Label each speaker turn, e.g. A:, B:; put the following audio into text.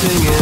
A: singing.